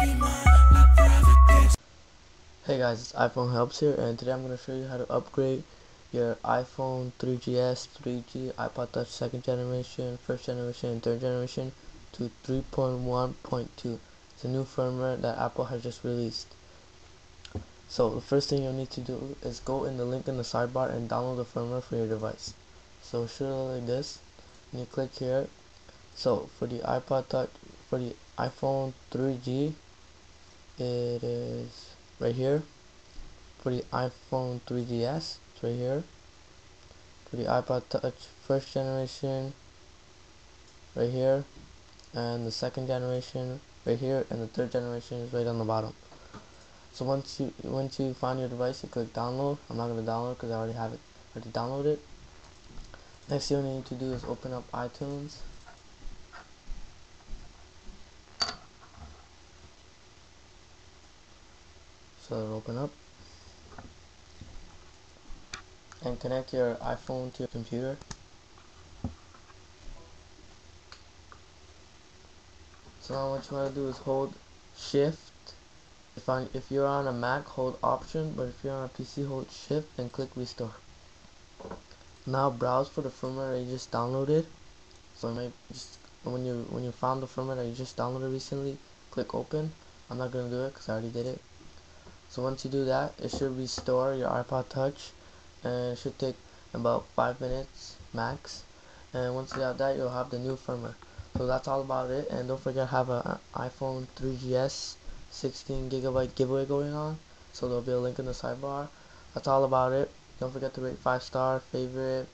Hey guys, it's iPhone Helps here and today I'm going to show you how to upgrade your iPhone 3GS, 3G, iPod Touch second generation, first generation, and third generation to 3.1.2. It's a new firmware that Apple has just released. So the first thing you'll need to do is go in the link in the sidebar and download the firmware for your device. So it should look like this. And you click here. So for the iPod Touch, for the iPhone 3G, it is right here for the iPhone 3GS it's right here for the iPod Touch first generation. Right here. And the second generation right here. And the third generation is right on the bottom. So once you once you find your device you click download. I'm not going to download because I already have it. Already downloaded next thing you need to do is open up iTunes so open up. And connect your iPhone to your computer. So now what you want to do is hold shift. If, on, if you're on a Mac hold option but if you're on a PC hold shift and click restore. Now browse for the firmware that you just downloaded. So just when you when you found the firmware that you just downloaded recently click open. I'm not gonna do it because I already did it so once you do that it should restore your iPod touch and it should take about 5 minutes max. And once you have that you'll have the new firmware. So that's all about it and don't forget to have an iPhone 3GS 16 gigabyte giveaway going on. So there'll be a link in the sidebar. That's all about it. Don't forget to rate 5 star favorite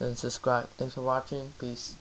and subscribe. Thanks for watching. Peace